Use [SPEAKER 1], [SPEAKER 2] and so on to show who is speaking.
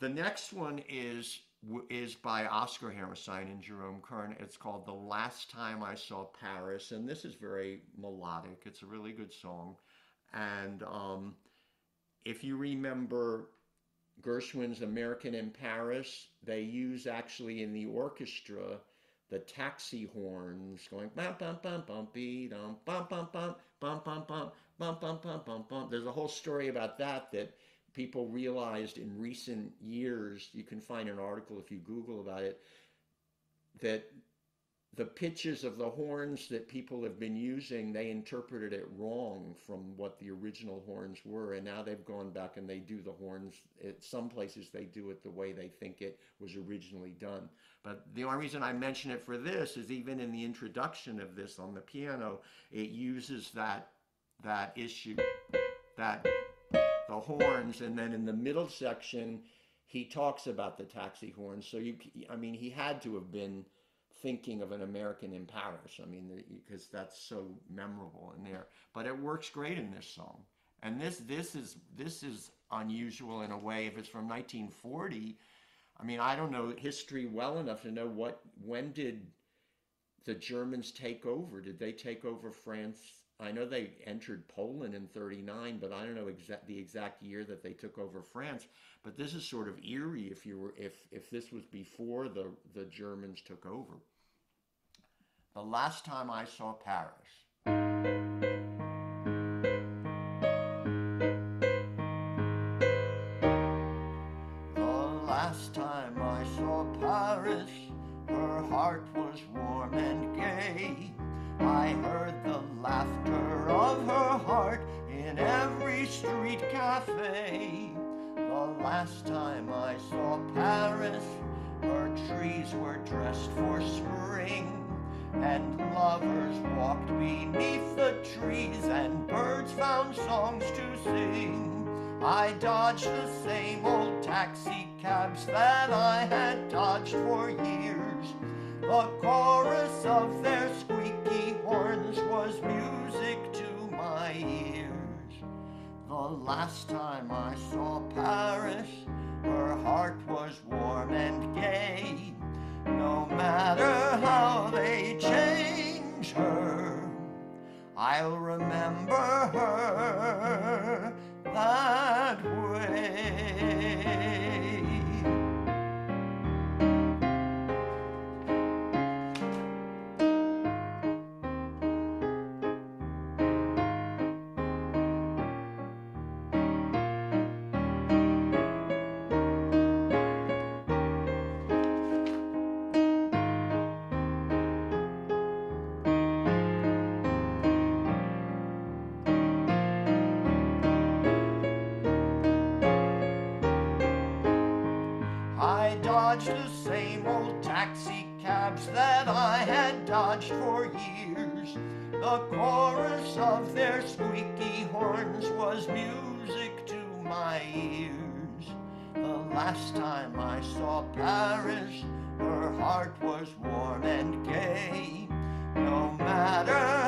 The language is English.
[SPEAKER 1] The next one is is by Oscar Hammerstein and Jerome Kern. It's called "The Last Time I Saw Paris," and this is very melodic. It's a really good song, and um, if you remember Gershwin's "American in Paris," they use actually in the orchestra the taxi horns going bum bum bum bum beat bum bum bum bum bum bum bum bum bum bum bum bum. There's a whole story about that that people realized in recent years. You can find an article if you Google about it that the pitches of the horns that people have been using, they interpreted it wrong from what the original horns were. And now they've gone back and they do the horns. At some places, they do it the way they think it was originally done. But the only reason I mention it for this is even in the introduction of this on the piano, it uses that, that issue, that the horns. And then in the middle section, he talks about the taxi horns. So you, I mean, he had to have been thinking of an American in Paris. I mean, because that's so memorable in there. But it works great in this song. And this this is this is unusual in a way. If it's from 1940, I mean, I don't know history well enough to know what when did the Germans take over? Did they take over France? I know they entered Poland in 39, but I don't know exact the exact year that they took over France. But this is sort of eerie if you were if if this was before the the Germans took over. The last time I saw Paris. The last time I saw Paris, her heart was warm and gay. I heard the laughter of her heart in every street cafe. The last time I saw Paris, her trees were dressed for spring. And lovers walked beneath the trees, and birds found songs to sing. I dodged the same old taxi cabs that I had dodged for years. The chorus of their to my ears. The last time I saw Paris, her heart was warm and gay. No matter how they change her, I'll remember I dodged the same old taxi cabs that I had dodged for years. The chorus of their squeaky horns was music to my ears. The last time I saw Paris, her heart was warm and gay. No matter.